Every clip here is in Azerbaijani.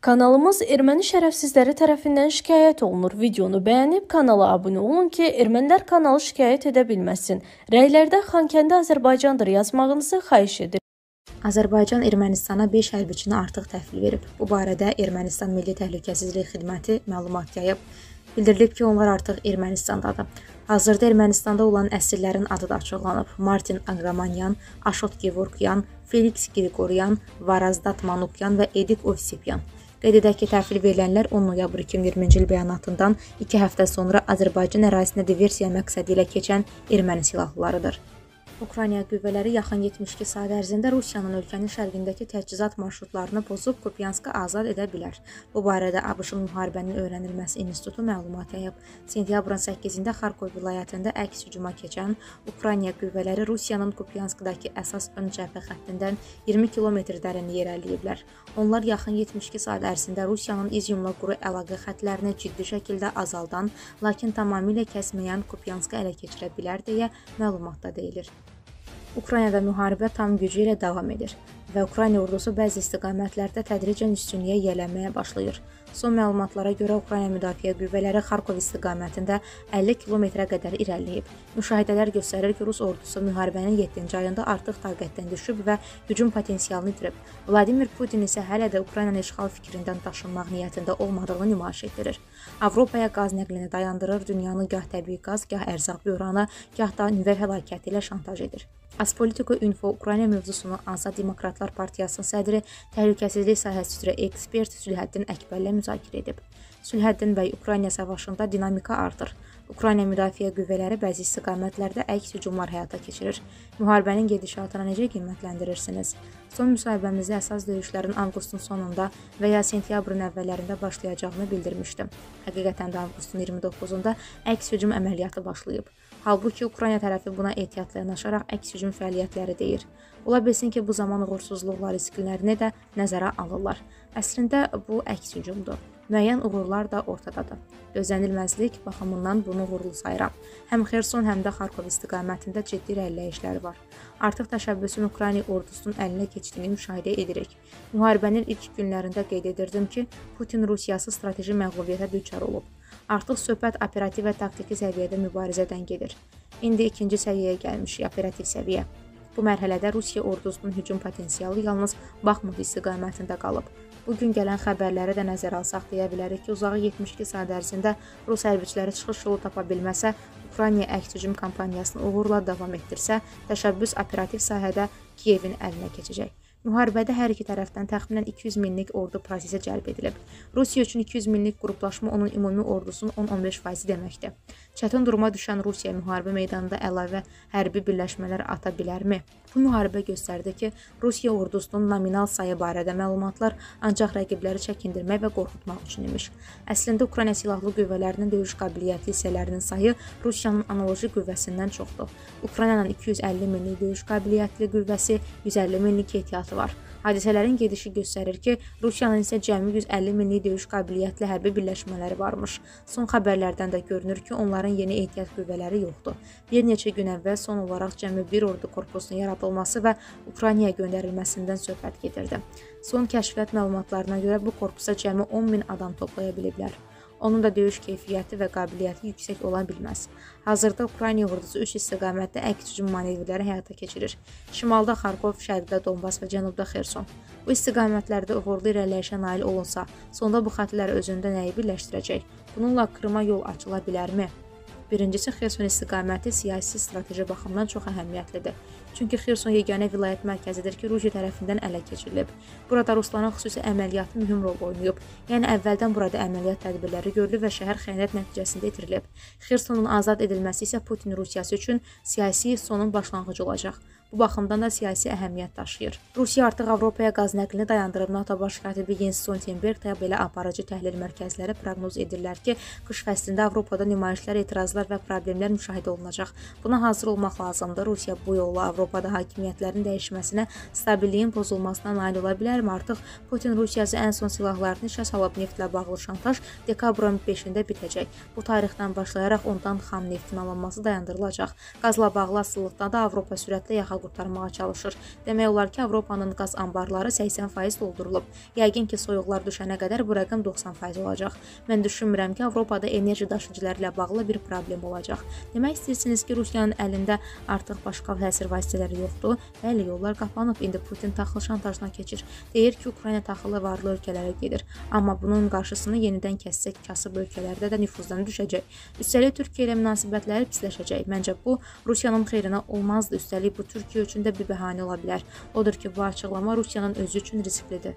Kanalımız erməni şərəfsizləri tərəfindən şikayət olunur. Videonu bəyənib kanala abunə olun ki, ermənilər kanalı şikayət edə bilməsin. Rəylərdə Xankəndi Azərbaycandır yazmağınızı xahiş edir. Azərbaycan Ermənistana 5 hərbiçini artıq təhvil verib. Bu barədə Ermənistan Milli Təhlükəsizlik Xidməti məlumat yayıb. Bildirilib ki, onlar artıq Ermənistandadır. Hazırda Ermənistanda olan əsirlərin adı da açıqlanıb. Martin Aqramanyan, Aşot Gevorkyan, Felix Grigoryan, Varazdat Manukyan və Edik Ovsipyan. Qeyd edək ki, təhvil verilənlər 10 noyabr 2020-ci il bəyanatından 2 həftə sonra Azərbaycan ərazisinə diversiya məqsədi ilə keçən erməni silahlılarıdır. Ukrayna qüvvələri yaxın 72 saat ərzində Rusiyanın ölkənin şərqindəki təchizat marşrutlarını pozub Kupyanskı azad edə bilər. Bu barədə ABŞ-ın müharibənin öyrənilməsi institutu məlumat yayıb. Sentyabrın 8-də Xarkov vilayətində əks hücuma keçən Ukrayna qüvvələri Rusiyanın Kupyanskdakı əsas ön cəbhə xəttindən 20 kilometr dərinliyə irəliləyiblər. Onlar yaxın 72 saat ərzində Rusiyanın İzyumla quru əlaqə xətlərini ciddi şəkildə azaldan, lakin tamamilə kəsməyən Kupyanskı ələ keçirə bilər deyə məlumatda deyilir. Ukraynada müharibə tam gücü ilə davam edir və Ukrayna ordusu bəzi istiqamətlərdə tədricən üstünlüyə yiyələnməyə başlayır. Son məlumatlara görə Ukrayna müdafiə qüvvələri Xarkov istiqamətində 50 kilometrə qədər irəliləyib. Müşahidələr göstərir ki, Rus ordusu müharibənin 7-ci ayında artıq taqətdən düşüb və hücum potensialını itirib. Vladimir Putin isə hələ də Ukraynanın işğal fikrindən daşınmaq niyyətində olmadığını nümayiş etdirir. Avropaya qaz nəqlini dayandırır, dünyanı gah təbii qaz, gah ərzaq böhranı, gah da nüvə fəlakəti ilə şantaj edir. Aspolitiko Info Ukrayna mövzusunu Azad Demokratlar Partiyasının sədri, təhlükəsizlik sahəsi üzrə ekspert Sülhəddin Əkbərlə müzakirə edib. Sülhəddin bəy Ukrayna savaşında dinamika artır. Ukrayna müdafiə qüvvələri bəzi istiqamətlərdə əks hücumlar həyata keçirir. Müharibənin gedişatını necə qiymətləndirirsiniz? Son müsahibəmizdə əsas döyüşlərin avqustun sonunda və ya sentyabrın əvvəllərində başlayacağını bildirmişdim. Həqiqətən də avqustun 29-da əks hücum əməliyyatı başlayıb. Halbuki Ukrayna tərəfi buna ehtiyatla yanaşaraq əks hücum fəaliyyətləri deyir. Ola bilsin ki, bu zaman uğursuzluqlar risklərini də nəzərə alırlar. Əslində bu əks hücumdur. Müəyyən uğurlar da ortadadır. Gözlənilməzlik baxımından bunu uğurlu sayıram. Həm Xerson, həm də Xarkov istiqamətində ciddi irəliləyişlər var. Artıq təşəbbüsün Ukrayna ordusunun əlinə keçdiyini müşahidə edirik. Müharibənin ilk günlərində qeyd edirdim ki, Putin Rusiyası strateji məğlubiyyətə düçar olub. Artıq söhbət operativ və taktiki səviyyədə mübarizədən gedir. İndi ikinci səviyyəyə gəlmişik, operativ səviyyə. Bu mərhələdə Rusiya ordusunun hücum potensialı yalnız Baxmut istiqamətində qalıb. Bu gün gələn xəbərləri də nəzərə alsaq deyə bilərik ki, uzağı 72 saat ərzində Rus hərbiçiləri çıxış yolu tapa bilməsə, Ukrayna əks hücum kampaniyasını uğurla davam etdirsə, təşəbbüs operativ sahədə Kiyevin əlinə keçəcək. Müharibədə hər iki tərəfdən təxminən 200 minlik ordu prosesə cəlb edilib. Rusiya üçün 200 minlik qruplaşma onun ümumi ordusunun 10-15% deməkdir. Çətin duruma düşən Rusiya müharibə meydanında əlavə hərbi birləşmələr ata bilərmi? Bu müharibə göstərdi ki, Rusiya ordusunun nominal sayı barədə məlumatlar ancaq rəqibləri çəkindirmək və qorxutmaq üçün imiş. Əslində Ukrayna silahlı qüvvələrinin döyüş qabiliyyətli hissələrinin sayı Rusiyanın analoji qüvvəsindən çoxdur. Ukraynanın 250 minlik döyüş qabiliyyətli qüvvəsi, 150 minlik ehtiyatı var. Hadisələrin gedişi göstərir ki, Rusiyanın isə cəmi 150 minlik döyüş qabiliyyətli hərbi birləşmələri varmış. Son xəbərlərdən də görünür ki, onların yeni ehtiyat qüvvələri yoxdur. Bir neçə gün əvvəl son olaraq cəmi bir ordu korpusunun yaradılması və Ukraynaya göndərilməsindən söhbət gedirdi. Son kəşfiyyat məlumatlarına görə bu korpusa cəmi 10 min adam toplaya biliblər. Onun da döyüş keyfiyyəti və qabiliyyəti yüksək ola bilməz. Hazırda Ukrayna ordusu üç istiqamətdə əks hücum manevrləri həyata keçirir. Şimalda Xarkov, şərqdə Donbas və cənubda Xerson. Bu istiqamətlərdə uğurlu irəliləyişə nail olunsa, sonda bu xəttlər özündə nəyi birləşdirəcək? Bununla Krıma yol açıla bilərmi? Birincisi Xerson istiqaməti siyasi strateji baxımdan çox əhəmiyyətlidir. Çünki Xerson yeganə vilayət mərkəzidir ki, Rusiya tərəfindən ələ keçirilib. Burada rusların xüsusi əməliyyatı mühüm rol oynayıb. Yəni əvvəldən burada əməliyyat tədbirləri görülüb və şəhər xəyanət nəticəsində itirilib. Xersonun azad edilməsi isə Putin Rusiyası üçün siyasi sonun başlanğıcı olacaq. Bu baxımdan da siyasi əhəmiyyət daşıyır. Rusiya artıq Avropaya qaz nəqlini dayandırıb. NATO baş katibi Jens Stoltenberg də belə aparıcı təhlil mərkəzləri proqnoz edirlər ki, qış fəslində Avropada nümayişlər, etirazlar və problemlər müşahidə olunacaq. Buna hazır olmaq lazımdır. Rusiya bu yolla Avropada hakimiyyətlərin dəyişməsinə, stabilliyin pozulmasına nail ola bilərmi? Artıq Putin Rusiyası ən son silahlarını işə salıb neftlə bağlı şantaj dekabrın 5-də bitəcək. Bu tarixdən başlayaraq ondan xam neftin alınması dayandırılacaq. Qazla bağlı asılılıqda da Avropa sürətlə yaxa qurtarmağa çalışır. Demək olar ki, Avropanın qaz anbarları 80% doldurulub. Yəqin ki, soyuqlar düşənə qədər bu rəqəm 90% olacaq. Mən düşünmürəm ki, Avropada enerji daşıyıcıları ilə bağlı bir problem olacaq. Demək istəyirsiniz ki, Rusiyanın əlində artıq başqa təsir vasitələri yoxdur. Bəli, yollar qapanıb. İndi Putin taxıl şantajına keçir. Deyir ki, Ukrayna taxılı varlı ölkələrə gedir. Amma bunun qarşısını yenidən kəssək, kasıb ölkələrdə də nüfuzdan düşəcək. Üstəlik Türkiyə ilə münasibətləri pisləşəcək. Məncə bu Rusiyanın xeyrinə olmazdı. Üstəlik bu Türkiyə üçün də bir bəhanə ola bilər. Odur ki, bu açıqlama Rusiyanın özü üçün risklidir.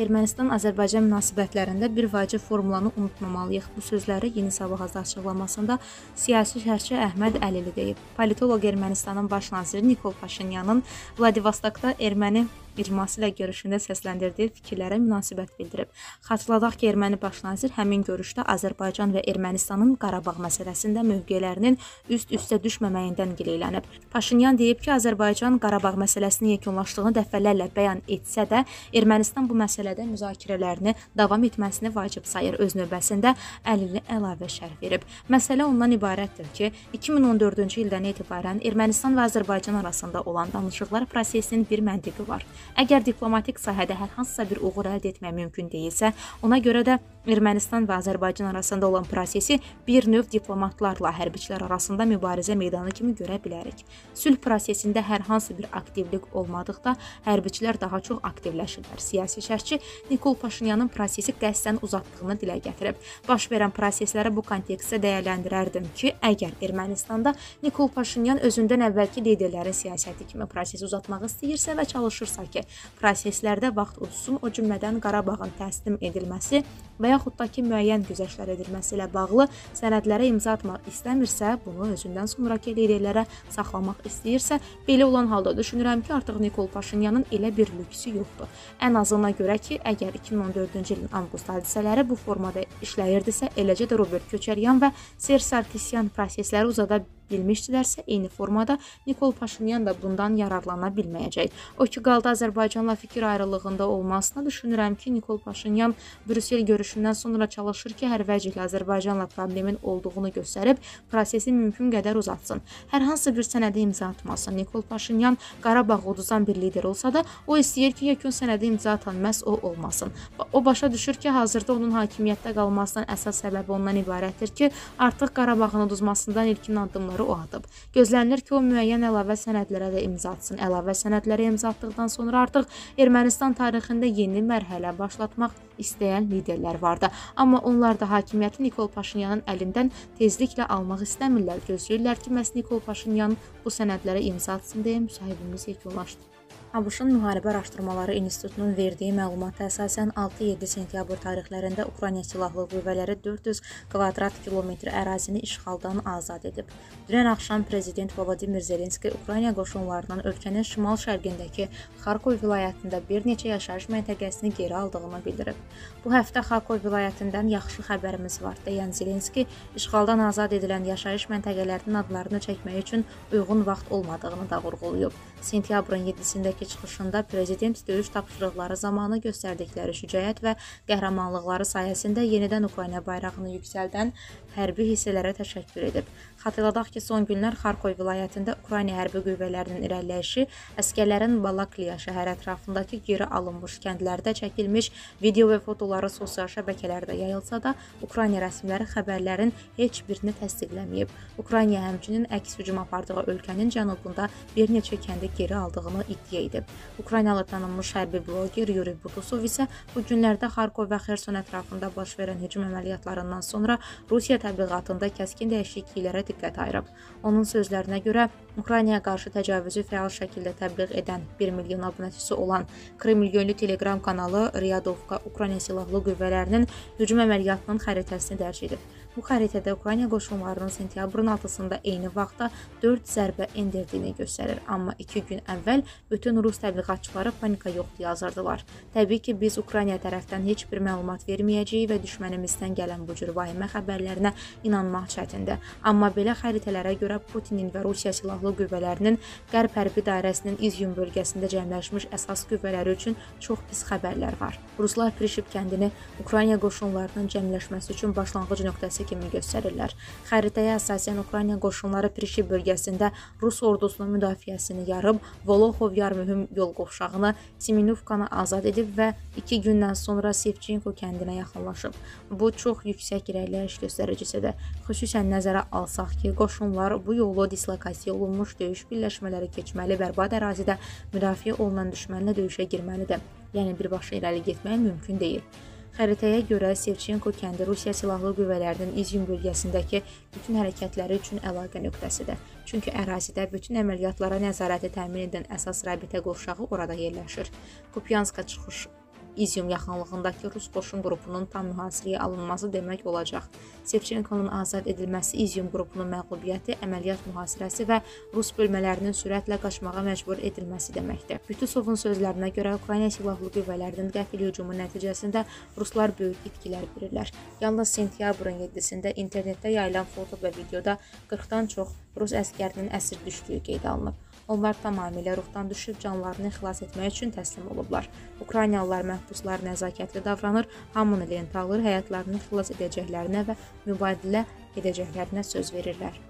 Ermənistan-Azərbaycan münasibətlərində bir vacib formulanı unutmamalıyıq. Bu sözləri Yeni Sabahazda açıqlamasında siyasi şərhçi Əhməd Əlili deyib. Politoloq Ermənistanın baş naziri Nikol Paşinyanın Vladivostokda erməni icması ilə görüşündə səsləndirdiyi fikirlərə münasibət bildirib. Xatırladaq ki, erməni baş nazir həmin görüşdə Azərbaycan və Ermənistanın Qarabağ məsələsində mövqelərinin üst-üstə düşməməyindən gileylənib. Paşinyan deyib ki, Azərbaycan Qarabağ məsələsinin yekunlaşdığını dəfələrlə bəyan etsə də, Ermənistan bu məsələdə müzakirələrini davam etməsini vacib sayır. Öz növbəsində əlilli əlavə şərh verib. Məsələ ondan ibarətdir ki, 2014-cü ildən etibarən Ermənistan və Azərbaycan arasında olan danışıqlar prosesinin bir məntiqi var. Əgər diplomatik sahədə hər hansısa bir uğur əldə etmək mümkün deyilsə, ona görə də Ermənistan və Azərbaycan arasında olan prosesi bir növ diplomatlarla hərbiçilər arasında mübarizə meydanı kimi görə bilərik. Sülh prosesində hər hansı bir aktivlik olmadıqda hərbiçilər daha çox aktivləşirlər. Siyasi şərhçi Nikol Paşinyanın prosesi qəsdən uzatdığını dilə gətirib. Baş verən prosesləri bu kontekstdə dəyərləndirərdim ki, əgər Ermənistanda Nikol Paşinyan özündən əvvəlki liderlərin siyasəti kimi prosesi uzatmaq istəyirsə və çalışırsa ki, proseslərdə vaxt uzsun, o cümlədən Qarabağın təslim edilməsi və yaxud da ki, müəyyən güzəştlər edilməsi ilə bağlı sənədlərə imza atmaq istəmirsə, bunu özündən sonrakı liderlərə saxlamaq istəyirsə, belə olan halda düşünürəm ki, artıq Nikol Paşinyanın elə bir lüksü yoxdur. Ən azına görə ki, əgər 2014-cü ilin avqust hadisələri bu formada işləyirdisə, eləcə də Robert Köçəryan və Ser Sarkisyan prosesləri uzada bilmişdilərsə, eyni formada Nikol Paşinyan da bundan yararlana bilməyəcək. O ki, qaldı Azərbaycanla fikir ayrılığında olmasına düşünürəm ki, Nikol Paşinyan Brüssel görüşündən sonra çalışır ki, hər vəcihlə Azərbaycanla problemin olduğunu göstərib prosesi mümkün qədər uzatsın. Hər hansı bir sənədə imza atmasın. Nikol Paşinyan Qarabağ uduzan bir lider olsa da, o istəyir ki, yekun sənədə imza atan məhz o olmasın. O başa düşür ki, hazırda onun hakimiyyətdə qalmasının əsas səbəbi ondan ibarətdir ki, artıq Qarabağın uduzmasından ilkin addımları sənədləri o atıb. Gözlənilir ki, o müəyyən əlavə sənədlərə də imza atsın. Əlavə sənədlərə imza atdıqdan sonra artıq Ermənistan tarixində yeni mərhələ başlatmaq istəyən liderlər var da. Amma onlar da hakimiyyəti Nikol Paşinyanın əlindən tezliklə almaq istəmirlər. Gözləyirlər ki, məhz Nikol Paşinyan bu sənədlərə imza atsın deyə müsahibimiz yekunlaşdı. ABŞ-ın Müharibə Araşdırmaları İnstitutunun verdiyi məlumata əsasən 6-7 sentyabr tarixlərində Ukrayna silahlı qüvvələri 400 kvadrat kilometr ərazini işğaldan azad edib. Dünən axşam prezident Volodimir Zelenski Ukrayna qoşunlarının ölkənin şimal-şərqindəki Xarkov vilayətində bir neçə yaşayış məntəqəsini geri aldığını bildirib. Bu həftə Xarkov vilayətindən yaxşı xəbərimiz var, deyən Zelenski işğaldan azad edilən yaşayış məntəqələrinin adlarını çəkmək üçün uyğun vaxt olmadığını da vurğulayıb. Sentyabrın 7-sindəki Bakı çıxışında prezident döyüş tapşırıqları zamanı göstərdikləri şücaət və qəhrəmanlıqları sayəsində yenidən Ukrayna bayrağını yüksəldən hərbi hissələrə təşəkkür edib. Xatırladaq ki, son günlər Xarkov vilayətində Ukrayna hərbi qüvvələrinin irəliləyişi əskərlərin Balakliya şəhər ətrafındakı geri alınmış kəndlərdə çəkilmiş video və fotoları sosial şəbəkələrdə yayılsa da, Ukrayna rəsmiləri xəbərlərin heç birini təsdiqləməyib. Ukrayna həmçinin əks hücum apardığı ölkənin cənubunda bir neçə kəndi geri aldığını iddia edib. Ukraynalı tanınmış hərbi bloger Yuri Butusov isə bu günlərdə Xarkov və Xerson ətrafında baş verən hücum əməliyyatlarından sonra Rusiya təbliğatında kəskin dəyişikliklərə diqqət ayırıb. Onun sözlərinə görə Ukraynaya qarşı təcavüzü fəal şəkildə təbliğ edən 1 milyon abunəçisi olan Kreml yönlü Telegram kanalı Riyadovka Ukrayna silahlı qüvvələrinin hücum əməliyyatının xəritəsini dərc edib. Bu xəritədə Ukrayna qoşunlarının sentyabrın 6-sında eyni vaxtda 4 zərbə endirdiyini göstərir. Amma 2 gün əvvəl bütün rus təbliğatçıları panika yoxdur yazırdılar. Təbii ki, biz Ukrayna tərəfdən heç bir məlumat verməyəcəyik və düşmənimizdən gələn bu cür vahimə xəbərlərinə inanmaq çətindir. Amma belə xəritələrə görə Putinin və Rusiya silahlı qüvvələrinin Qərb hərbi dairəsinin İzyum bölgəsində cəmləşmiş əsas qüvvələri üçün çox pis xəbərlər var. Ruslar Prişib kəndini Ukrayna qoşunlarının cəmləşməsi üçün başlanğıc nöqtəsi nöqtəsi kimi göstərirlər. Xəritəyə əsasən Ukrayna qoşunları Prişi bölgəsində Rus ordusunun müdafiəsini yarıb, Voloxov yarımhüm yol qovşağını Seminovkanı azad edib və 2 gündən sonra Sevchenko kəndinə yaxınlaşıb. Bu çox yüksək irəliləyiş göstəricisidir. Xüsusən nəzərə alsaq ki, qoşunlar bu yolu dislokasiya olunmuş döyüş birləşmələri keçməli, bərbad ərazidə müdafiə olunan düşmənlə döyüşə girməlidir. Yəni birbaşa irəli getmək mümkün deyil. Xəritəyə görə Sevchenko kəndi Rusiya silahlı qüvvələrinin İzyum bölgəsindəki bütün hərəkətləri üçün əlaqə nöqtəsidir. Çünki ərazidə bütün əməliyyatlara nəzarəti təmin edən əsas rabitə qovşağı orada yerləşir. Kupyanska çıxış İzyum yaxınlığındakı Rus qoşun qrupunun tam mühasirəyə alınması demək olacaq. Sevchenkonun azad edilməsi İzyum qrupunun məğlubiyyəti, əməliyyat mühasirəsi və Rus bölmələrinin sürətlə qaçmağa məcbur edilməsi deməkdir. Bütusovun sözlərinə görə Ukrayna silahlı qüvvələrinin qəfil hücumu nəticəsində ruslar böyük itkilər verirlər. Yalnız sentyabrın 7-sində internetdə yayılan foto və videoda 40-dan çox rus əskərinin əsir düşdüyü qeydə alınıb. Onlar tamamilə ruhdan düşüb canlarını xilas etmək üçün təslim olublar. Ukraynalılar məhbuslar nəzakətli davranır, hamını lent alır, həyatlarını xilas edəcəklərinə və mübadilə edəcəklərinə söz verirlər.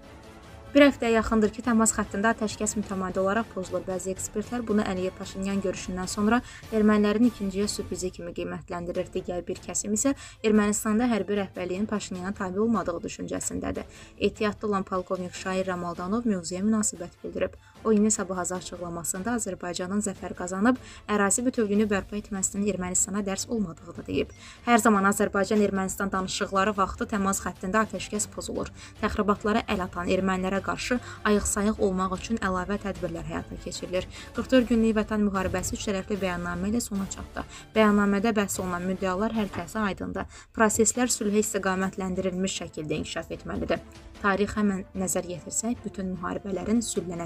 Bir həftəyə yaxındır ki, təmas xəttində atəşkəs mütəmadi olaraq pozulur. Bəzi ekspertlər bunu Əliyev Paşinyan görüşündən sonra ermənilərin ikinciyə sürprizi kimi qiymətləndirir. Digər bir kəsim isə Ermənistanda hərbi rəhbərliyin Paşinyana tabe olmadığı düşüncəsindədir. Ehtiyatlı olan polkovnik Şair Ramaldanov mövzuya münasibət bildirib. O yeni sabahazı açıqlamasında Azərbaycanın zəfər qazanıb ərazi bütövlüyünü bərpa etməsinin Ermənistana dərs olmadığını deyib. Hər zaman Azərbaycan-Ermənistan danışıqları vaxtı təmas xəttində atəşkəs pozulur. Təxribatlara əl atan ermənilərə qarşı ayıq-sayıq olmaq üçün əlavə tədbirlər həyata keçirilir. 44 günlük vətən müharibəsi üç tərəfli bəyannamə ilə sona çatdı. Bəyannamədə bəhs olunan müddəalar hər kəsə aydındır. Proseslər sülhə istiqamətləndirilmiş şəkildə inkişaf etməlidir. Tarixə mən nəzər yetirsək, bütün müharibələrin sülhlə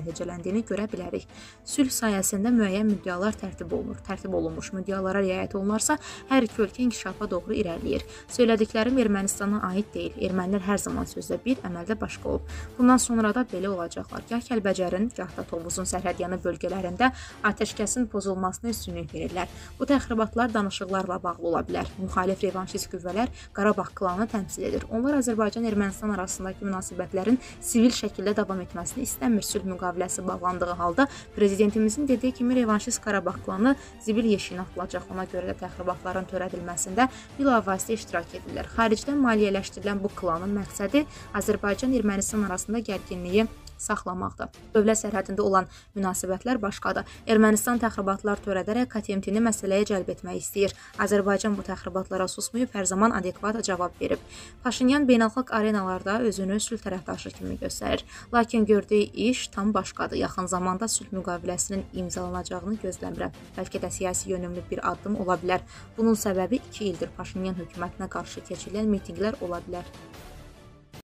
nəticələndiyini görə bilərik. Sülh sayəsində müəyyən müddəalar tərtib olunur. Tərtib olunmuş müddəalara riayət olunarsa, hər iki ölkə inkişafa doğru irəliləyir. Söylədiklərim Ermənistana aid deyil. Ermənilər hər zaman sözdə bir, əməldə başqa olub. Bundan sonra da belə olacaqlar. Gah Kəlbəcərin, gah da Tovuzun sərhədyanı bölgələrində atəşkəsin pozulmasına üstünlük verirlər. Bu təxribatlar danışıqlarla bağlı ola bilər. Müxalif revanşist qüvvələr Qarabağ klanını təmsil edir. Onlar Azərbaycan-Ermənistan arasındakı münasibətləri münasibətlərin sivil şəkildə davam etməsini istəmir. Sülh müqaviləsi bağlandığı halda prezidentimizin dediyi kimi revanşist Qarabağ klanı zibil yeşiyinə atılacaq. Ona görə də təxribatların törədilməsində bilavasitə iştirak edirlər. Xaricdən maliyyələşdirilən bu klanın məqsədi Azərbaycan-Ermənistan arasında gərginliyi saxlamaqdır. Dövlət sərhədində olan münasibətlər başqadır. Ermənistan təxribatlar törədərək KTMT-ni məsələyə cəlb etmək istəyir. Azərbaycan bu təxribatlara susmayıb, hər zaman adekvat cavab verib. Paşinyan beynəlxalq arenalarda özünü sülh tərəfdaşı kimi göstərir. Lakin gördüyü iş tam başqadır. Yaxın zamanda sülh müqaviləsinin imzalanacağını gözləmirəm. Bəlkə də siyasi yönümlü bir addım ola bilər. Bunun səbəbi 2 ildir Paşinyan hökumətinə qarşı keçirilən mitinqlər ola bilər.